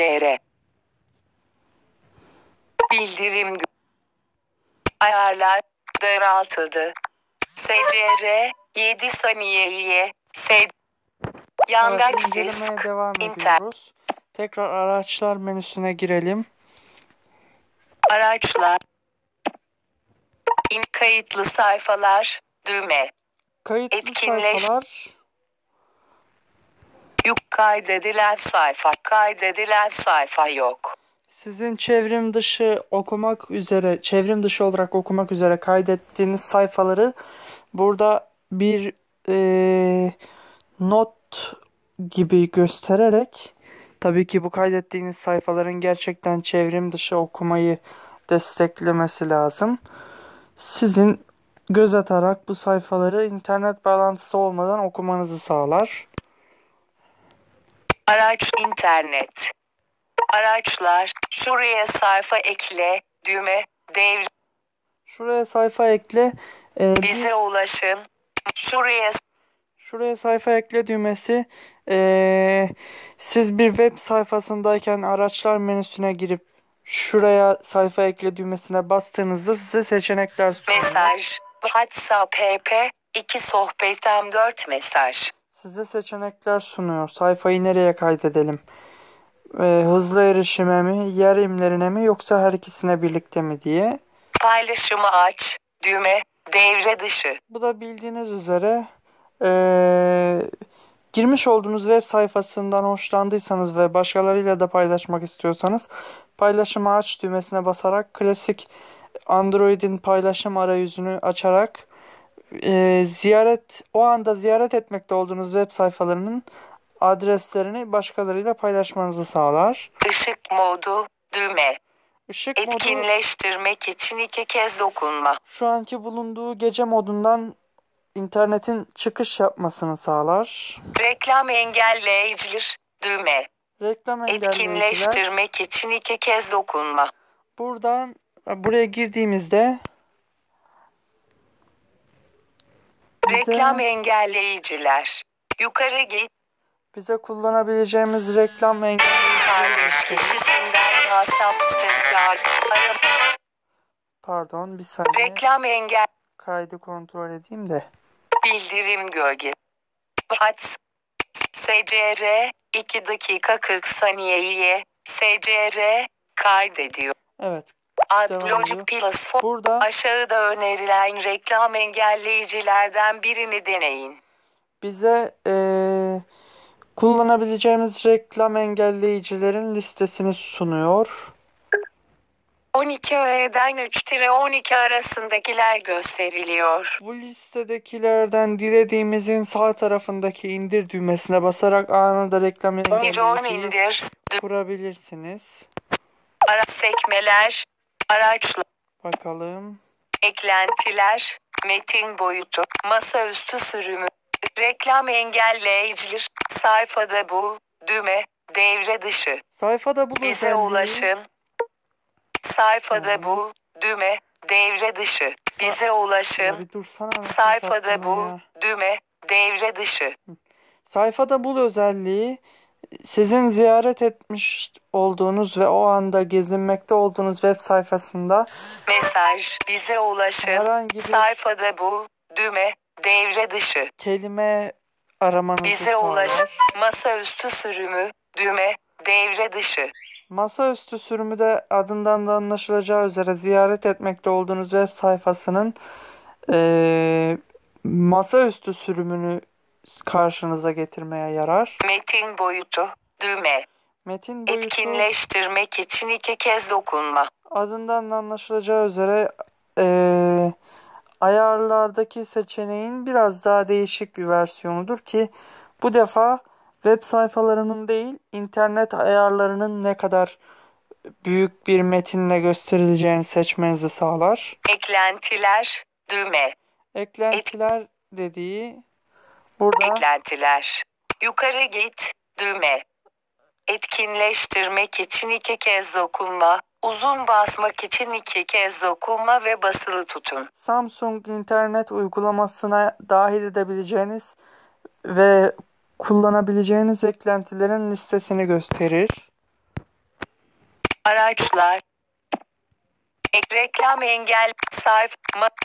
SCR Bildirim Ayarlar daraltıldı. SCR 7 saniyeye S Yandex Evet, incelemeye disk devam inter ediyoruz. Tekrar araçlar menüsüne girelim. araçlar İn kayıtlı sayfalar düğme Kayıtlı Etkinleş- sayfalar. Yük kaydedilen sayfa kaydedilen sayfa yok. Sizin çevrim dışı okumak üzere, çevrim dışı olarak okumak üzere kaydettiğiniz sayfaları burada bir eee, not gibi göstererek tabii ki bu kaydettiğiniz sayfaların gerçekten çevrim dışı okumayı desteklemesi lazım. Sizin göz atarak bu sayfaları internet bağlantısı olmadan okumanızı sağlar. Araç internet. Araçlar şuraya sayfa ekle düğme devre Şuraya sayfa ekle. Bir- bize ulaşın. Şuraya Şuraya sayfa ekle düğmesi. Ee, siz bir web sayfasındayken araçlar menüsüne girip şuraya sayfa ekle düğmesine bastığınızda size seçenekler sunuyor. mesaj. WhatsApp PP 2 sohbetem 4 mesaj. Size seçenekler sunuyor. Sayfayı nereye kaydedelim? Ee, hızlı erişime mi, yer imlerine mi yoksa her ikisine birlikte mi diye. Paylaşımı aç. Düğme devre dışı. Bu da bildiğiniz üzere eee, girmiş olduğunuz web sayfasından hoşlandıysanız ve başkalarıyla da paylaşmak istiyorsanız paylaşımı aç düğmesine basarak klasik Android'in paylaşım arayüzünü açarak eee, ziyaret o anda ziyaret etmekte olduğunuz web sayfalarının adreslerini başkalarıyla paylaşmanızı sağlar. Işık modu. Düğme. Işık modu Etkinleştirmek için iki kez dokunma. şu anki bulunduğu gece modundan internetin çıkış yapmasını sağlar. Reklam engelleyiciler. Düğme. Reklam. Etkinleştirmek için iki kez dokunma. Buradan buraya girdiğimizde bize, Reklam engelleyiciler. Yukarı git. bize kullanabileceğimiz reklam Kardeş engelleyiciler. kişisinden WhatsApp sesler. Arama. Pardon bir saniye. Reklam engel. Kaydı kontrol edeyim de. Bildirim gölge. WhatsApp. SCR 2 dakika 40 saniyeye SCR kaydediyor. Evet. Devam ediyor. Plus Burada Aşağıda önerilen reklam engelleyicilerden birini deneyin. bize eee, kullanabileceğimiz reklam engelleyicilerin listesini sunuyor. 12 öğeden 3-12 arasındakiler gösteriliyor. Bu listedekilerden dilediğimizin sağ tarafındaki indir düğmesine basarak anında reklam engelleyiciyi indir. kurabilirsiniz. Ara sekmeler. Araçlar. Bakalım. Eklentiler. Metin boyutu. Masaüstü sürümü. Reklam engelleyiciler. Sayfada bul. Düğme. Devre dışı. Sayfada bu Bize özelliği ulaşın. Sayfada Tamam. bul. Düğme. Devre dışı. Bize Ya ulaşın. dursana Sayfada bul. ya. Düğme. Devre dışı. Sayfada bul özelliği sizin ziyaret etmiş olduğunuz ve o anda gezinmekte olduğunuz web sayfasında Mesaj. Bize ulaşın. herhangi bir Sayfada bul. Düğme. Devre dışı. kelime aramanızı Bize ulaş. sağlar. Masaüstü sürümü. Düğme. Devre dışı. Masaüstü sürümü de adından da anlaşılacağı üzere ziyaret etmekte olduğunuz web sayfasının eee masaüstü sürümünü karşınıza getirmeye yarar. Metin boyutu. Düğme. Metin boyutu Etkinleştirmek için iki kez dokunma. adından da anlaşılacağı üzere eee, ayarlardaki seçeneğin biraz daha değişik bir versiyonudur ki bu defa web sayfalarının değil internet ayarlarının ne kadar büyük bir metinle gösterileceğini seçmenizi sağlar. Eklentiler. Düğme. Eklentiler dediği burada Eklentiler. Yukarı git. Düğme. Etkinleştirmek için iki kez dokunma. Uzun basmak için iki kez dokunma ve basılı tutun. Samsung internet uygulamasına dahil edebileceğiniz ve kullanabileceğiniz eklentilerin listesini gösterir. araçlar, ek reklam engel, sayfa,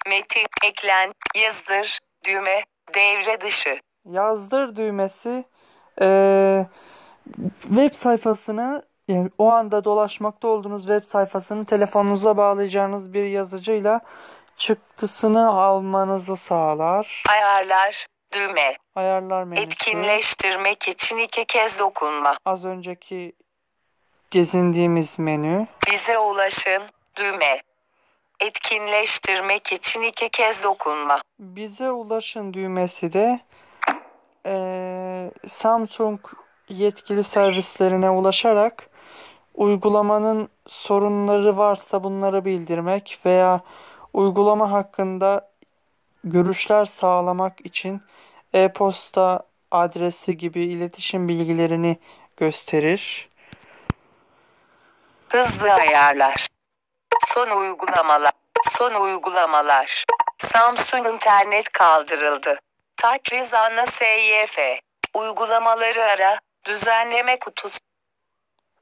metin, eklen, yazdır, düğme, devre dışı. Yazdır düğmesi eee, web sayfasını yani o anda dolaşmakta olduğunuz web sayfasını telefonunuza bağlayacağınız bir yazıcıyla çıktısını almanızı sağlar. Ayarlar, düğme, Ayarlar menüsü. etkinleştirmek için iki kez dokunma. Az önceki gezindiğimiz menü. Bize ulaşın, düğme. Etkinleştirmek için iki kez dokunma. Bize ulaşın düğmesi de eee, Samsung yetkili servislerine ulaşarak uygulamanın sorunları varsa bunları bildirmek veya uygulama hakkında görüşler sağlamak için e-posta adresi gibi iletişim bilgilerini gösterir. Hızlı ayarlar. Son uygulamalar. Son uygulamalar. Samsung internet kaldırıldı. Touch Anna SYF. Uygulamaları ara. Düzenleme kutusu.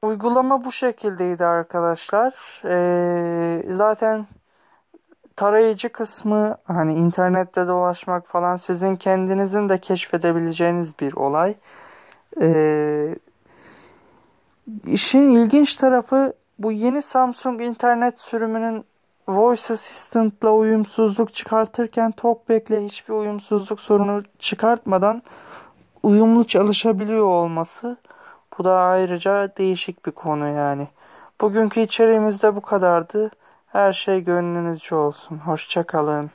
Uygulama bu şekildeydi arkadaşlar. Ee, zaten tarayıcı kısmı hani internette dolaşmak falan sizin kendinizin de keşfedebileceğiniz bir olay. Ee, işin ilginç tarafı bu yeni Samsung internet sürümünün Voice Assistant'la uyumsuzluk çıkartırken TalkBack'le hiçbir uyumsuzluk sorunu çıkartmadan uyumlu çalışabiliyor olması. Bu da ayrıca değişik bir konu yani. Bugünkü içeriğimiz de bu kadardı. Her şey gönlünüzce olsun. Hoşça kalın.